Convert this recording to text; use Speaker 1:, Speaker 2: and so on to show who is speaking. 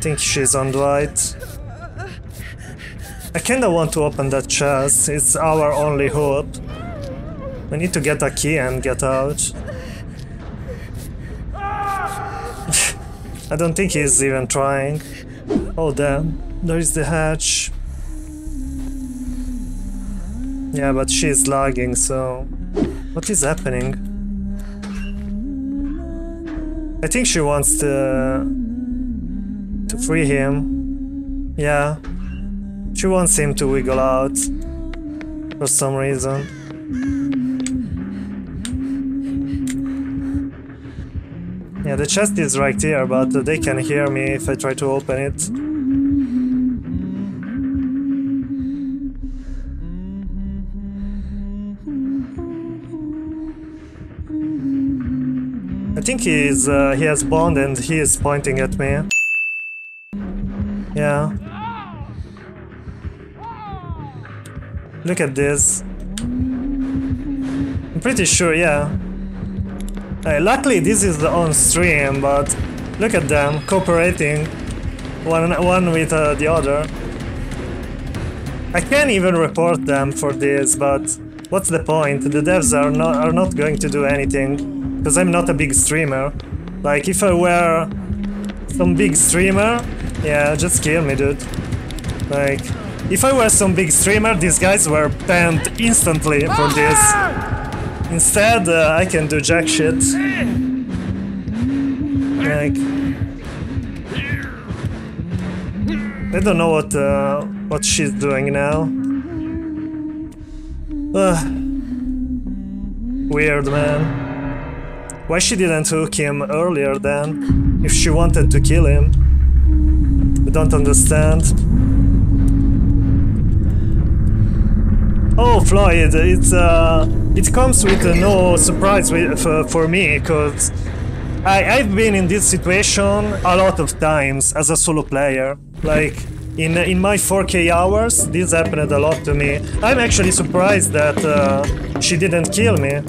Speaker 1: think she's on the right. I kinda want to open that chest, it's our only hope. We need to get a key and get out. I don't think he's even trying. Oh damn, there is the hatch. Yeah, but she's lagging, so... What is happening? I think she wants to... free him. Yeah. She wants him to wiggle out. For some reason. Yeah, the chest is right here, but they can hear me if I try to open it. I think he's uh, he has bond and he is pointing at me. Yeah. Look at this. I'm pretty sure, yeah. Luckily this is the on stream, but look at them cooperating one one with uh, the other. I can't even report them for this, but what's the point? The devs are not are not going to do anything because I'm not a big streamer. Like if I were some big streamer, yeah, just kill me, dude. Like if I were some big streamer, these guys were banned instantly for this. Instead, uh, I can do jack shit. Like, I don't know what uh, what she's doing now. Ugh. Weird, man. Why she didn't hook him earlier then? If she wanted to kill him? I don't understand. Oh, Floyd, it's uh, it comes with uh, no surprise with, for me, because I've been in this situation a lot of times as a solo player. Like in in my 4K hours, this happened a lot to me. I'm actually surprised that uh, she didn't kill me.